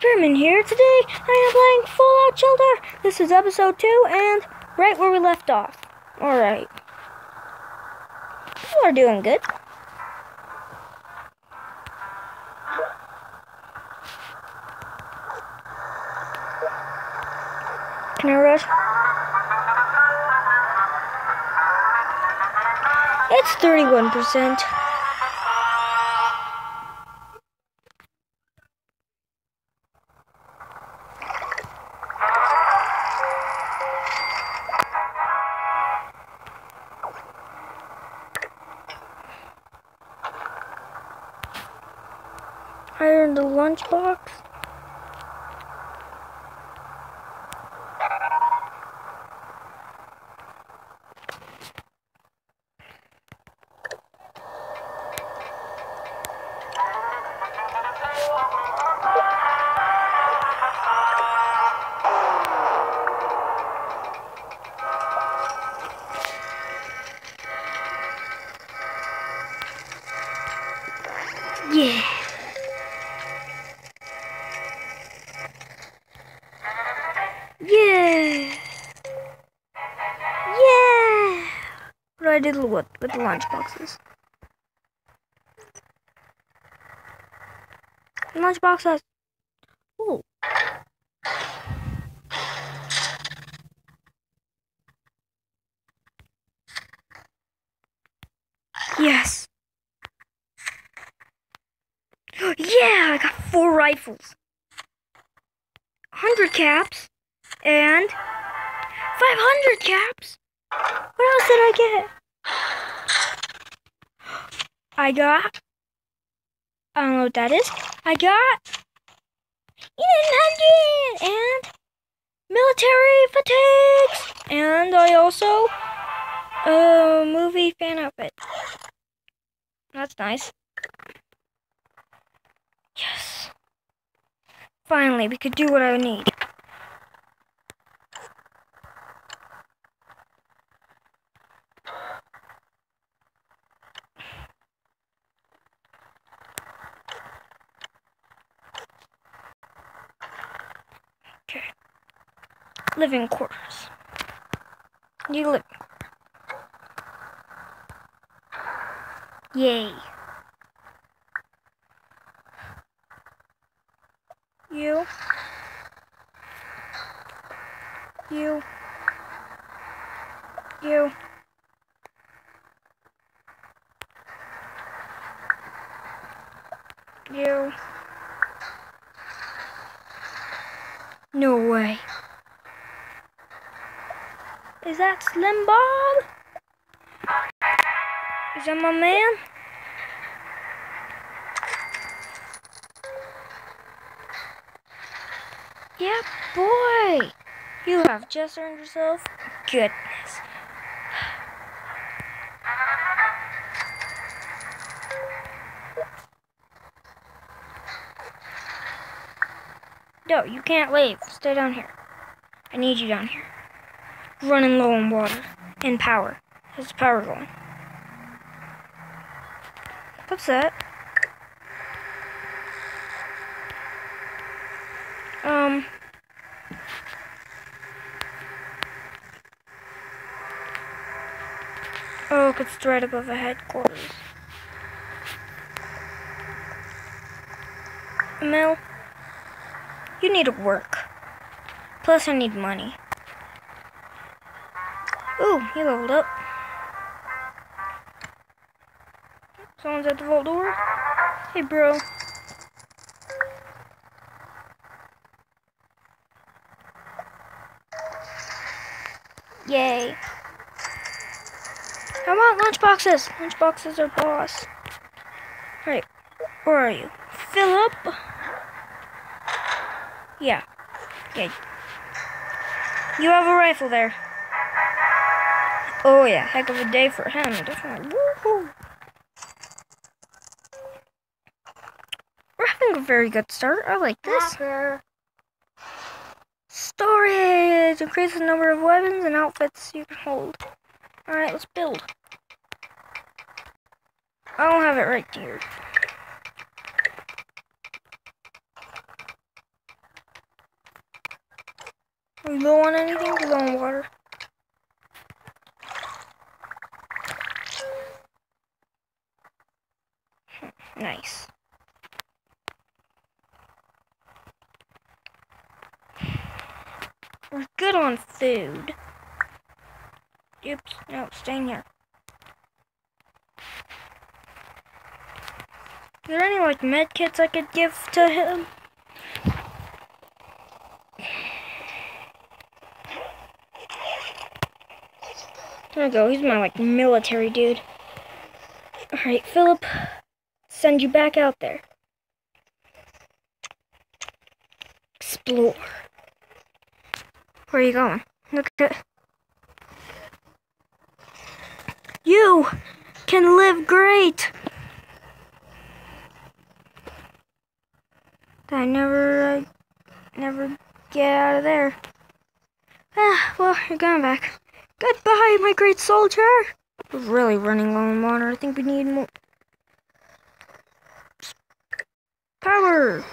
German here. Today I am playing Fallout Shelter. This is episode 2 and right where we left off. Alright. You are doing good. Can I rush? It's 31%. The lunchbox. With, the lunch boxes? Lunch box has. Oh. Yes. Yeah, I got four rifles. 100 caps and 500 caps. What else did I get? I got I don't know what that is. I got 100 and military fatigues and I also a movie fan outfit. That's nice. Yes. Finally, we could do what I need. Living quarters. You live. Yay. You. You. You. You. No way. Is that Slim Bob? Is that my man? Yeah, boy. You have just earned yourself goodness. No, you can't leave. Stay down here. I need you down here. Running low on water and power. How's the power going? What's that? Um. Oh, it's right above the headquarters. Mel, you need to work. Plus, I need money. Ooh, you leveled up. Someone's at the vault door. Hey, bro. Yay. I want lunchboxes. Lunchboxes are boss. Alright, where are you? Philip? Yeah. Yeah. You have a rifle there. Oh yeah, heck of a day for him. Definitely. Woohoo. We're having a very good start. I like this. Storage! Increase the number of weapons and outfits you can hold. Alright, let's build. I don't have it right here. You low on anything? We're low on water. Nice. We're good on food. Oops, no, staying here. Are there any like med kits I could give to him? There we go, he's my like military dude. Alright, Philip, send you back out there. Explore. Where are you going? Look at You can live great. I never, uh, never get out of there. Ah, well, you're going back. Goodbye, my great soldier. We're really running low on water. I think we need more power.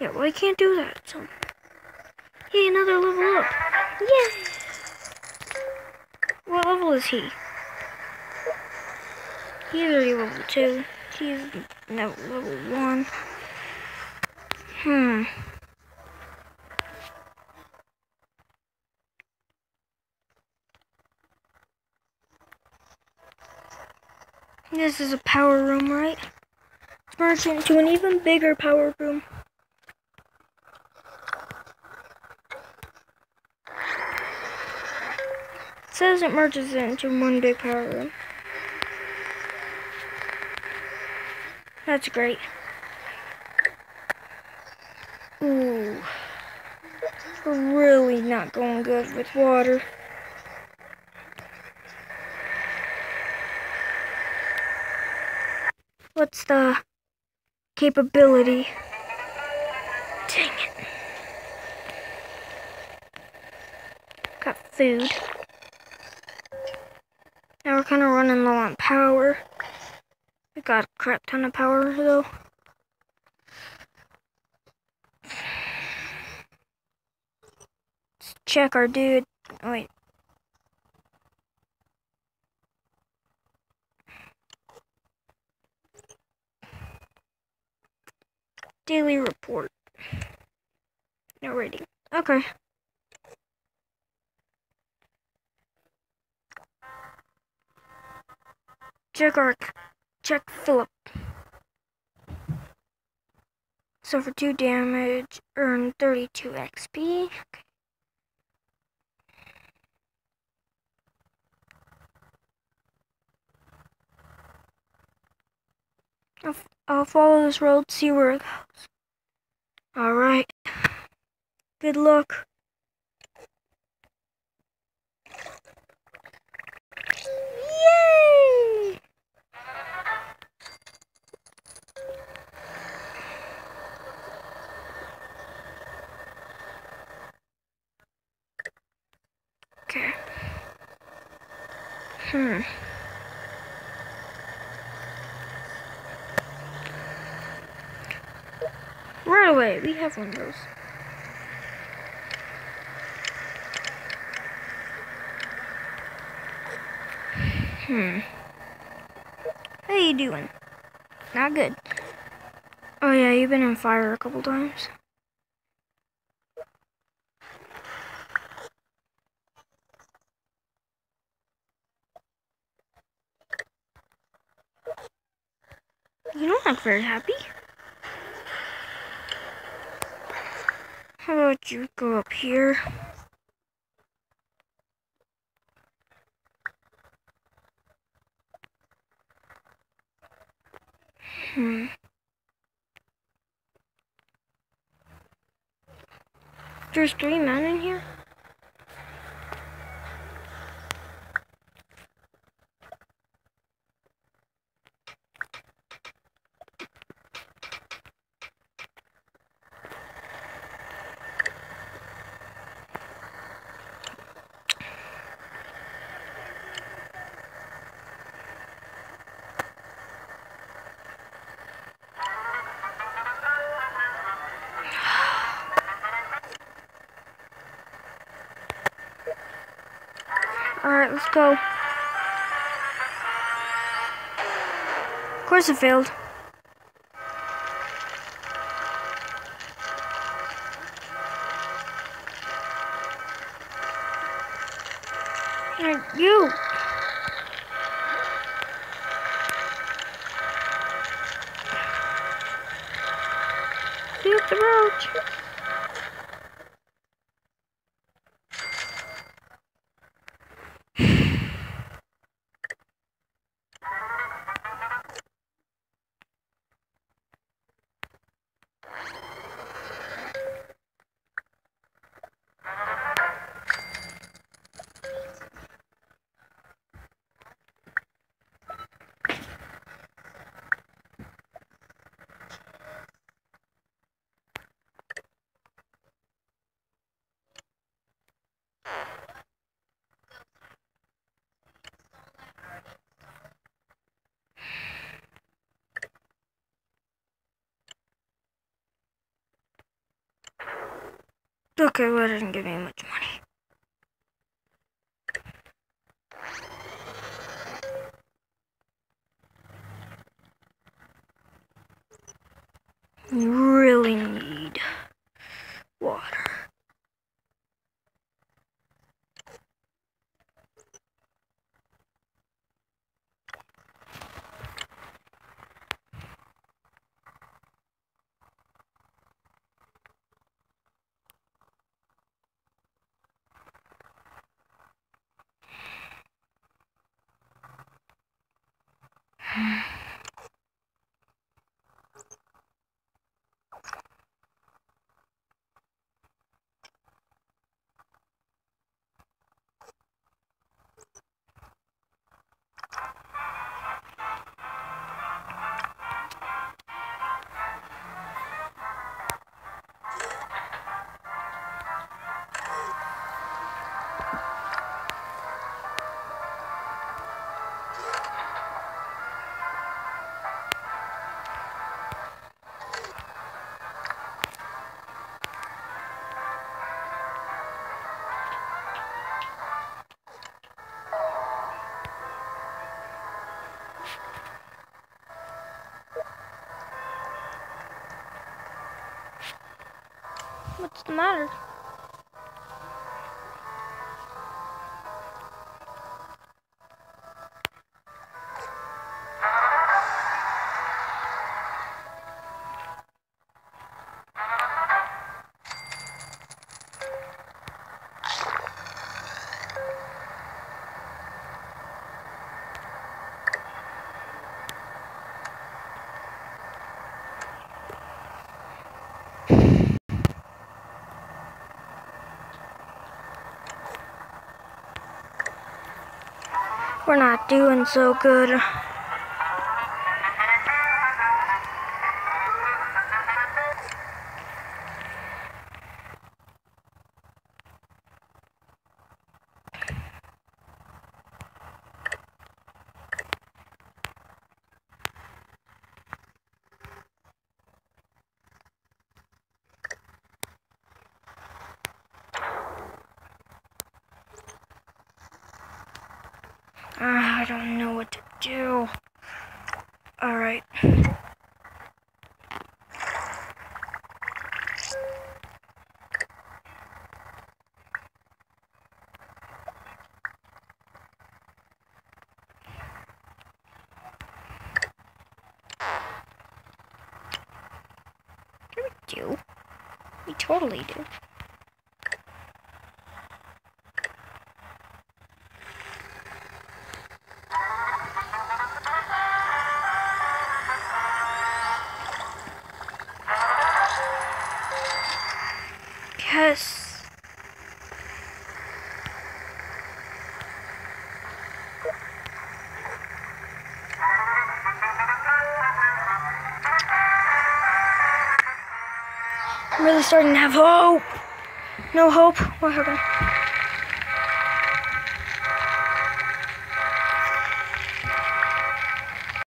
Yeah, well, I can't do that, so. Hey, another level up. Yay! What level is he? He's already level 2. He's now level 1. Hmm. This is a power room, right? Merge into an even bigger power room. It says it merges into one big power room. That's great. Ooh. We're really not going good with water. What's the capability? Dang it. Got food. Now we're kind of running low on power. We got a crap ton of power though. Let's check our dude. Wait. Daily report. No rating. Okay. Check our check Philip. So for 2 damage, earn 32 XP. Okay. I'll, I'll follow this road, see where it goes. Alright. Good luck. Away, we have one of those. Hmm. How you doing? Not good. Oh yeah, you've been in fire a couple times. You don't look very happy. How about you go up here? Hmm. There's three men in here? Alright, let's go. Of course it failed. Alright, you! Okay, well, it didn't give me much money. What's the matter? We're not doing so good. Ah, I don't know what to do. Alright. Do. We totally do. Yes. I'm really starting to have hope. No hope. What happened?